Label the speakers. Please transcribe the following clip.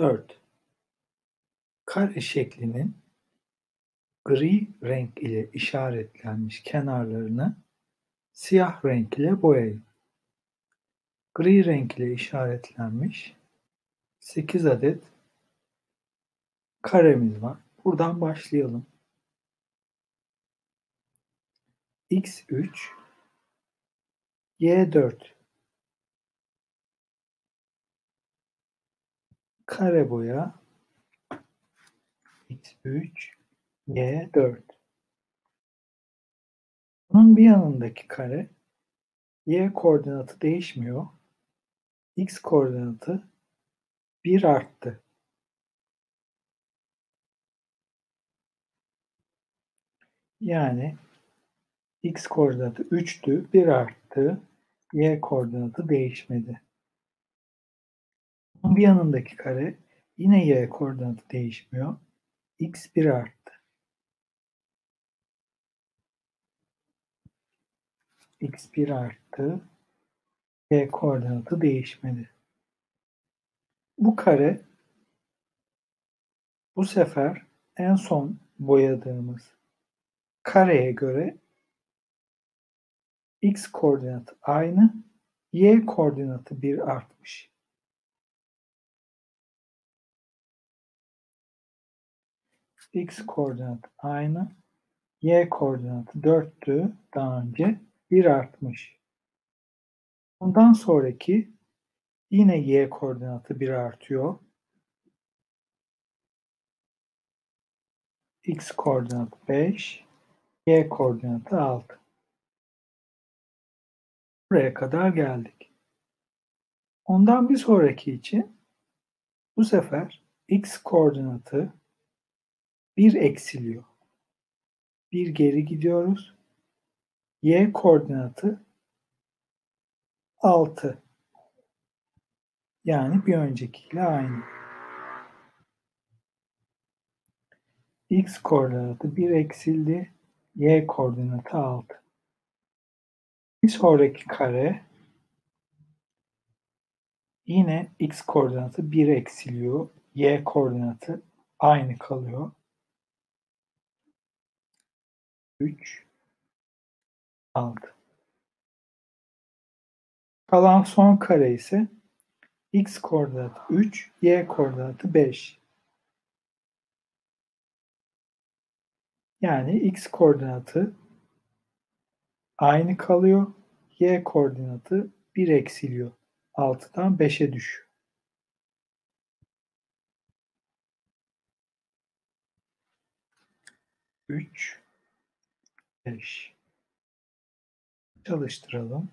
Speaker 1: 4. Kare şeklinin gri renk ile işaretlenmiş kenarlarını siyah renk ile boyayın. Gri renk ile işaretlenmiş 8 adet karemiz var. Buradan başlayalım. x3 y4 kare boya x3 y4 bunun bir yanındaki kare y koordinatı değişmiyor. x koordinatı 1 arttı. Yani x koordinatı 3'tü, 1 arttı. Y koordinatı değişmedi. Bir yanındaki kare yine y koordinatı değişmiyor. x 1 arttı. x 1 arttı. y koordinatı değişmedi. Bu kare bu sefer en son boyadığımız kareye göre x koordinatı aynı, y koordinatı 1 artmış. X koordinatı aynı, y koordinatı 4'tü daha önce 1 artmış. Ondan sonraki yine y koordinatı 1 artıyor. x koordinatı 5, y koordinatı 6. Buraya kadar geldik. Ondan bir sonraki için bu sefer x koordinatı 1 eksiliyor. Bir geri gidiyoruz. Y koordinatı 6. Yani bir öncekiyle aynı. X koordinatı 1 eksildi. Y koordinatı 6. Bir sonraki kare yine x koordinatı 1 eksiliyor. Y koordinatı aynı kalıyor. 3 6 Kalan son kare ise x koordinatı 3, y koordinatı 5. Yani x koordinatı aynı kalıyor. Y koordinatı 1 eksiliyor. 6'dan 5'e düşüyor. Üç, beş. Çalıştıralım.